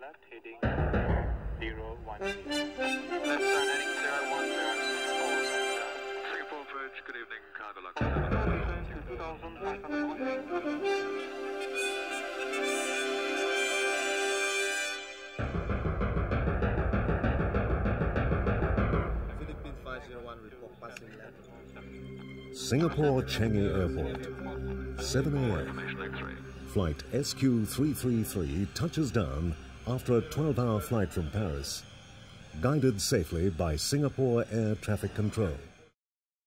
left, heading 01. Left turn heading 010. Singapore Bridge, good evening, Cargolux 2500. Philippine 501 report passing. Singapore Changi Airport, 7 a.m. Flight SQ333 touches down after a 12 hour flight from Paris, guided safely by Singapore Air Traffic Control.